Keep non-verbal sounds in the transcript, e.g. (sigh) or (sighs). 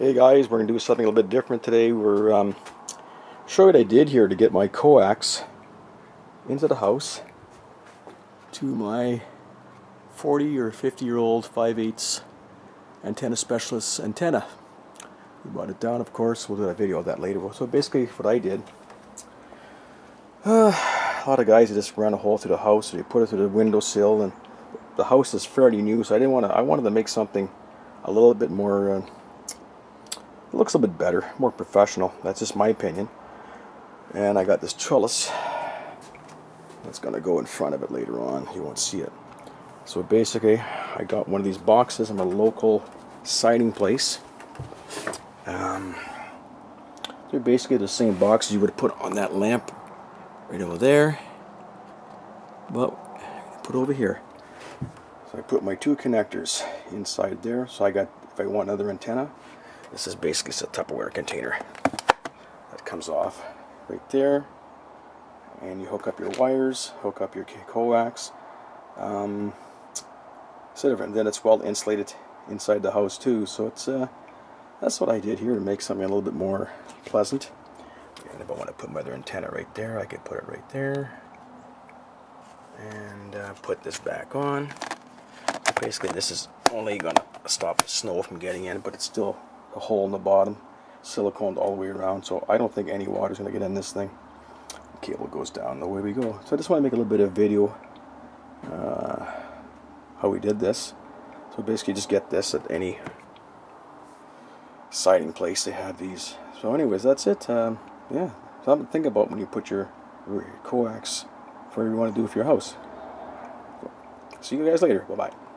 Hey guys, we're going to do something a little bit different today. We're um, show what I did here to get my coax into the house to my 40 or 50 year old 5 8 antenna specialist antenna. We brought it down, of course. We'll do a video of that later. So basically, what I did, uh, (sighs) a lot of guys just run a hole through the house, or they put it through the windowsill, and the house is fairly new, so I didn't want to. I wanted to make something a little bit more. Uh, it looks a little bit better, more professional. That's just my opinion. And I got this trellis that's going to go in front of it later on. You won't see it. So basically, I got one of these boxes from a local siding place. Um, they're basically the same boxes you would put on that lamp right over there. But put over here. So I put my two connectors inside there. So I got, if I want another antenna, this is basically a Tupperware container that comes off right there. And you hook up your wires, hook up your coax. Um, different. Then it's well insulated inside the house too. So it's uh, that's what I did here to make something a little bit more pleasant. And if I want to put my other antenna right there, I could put it right there. And uh, put this back on. Basically, this is only going to stop the snow from getting in, but it's still a hole in the bottom, siliconed all the way around, so I don't think any water is going to get in this thing. The cable goes down, the way we go. So I just want to make a little bit of video uh, how we did this. So basically just get this at any siding place they have these. So anyways, that's it. Um, yeah, something to think about when you put your, coax for what you want to do with your house. See you guys later. Bye-bye.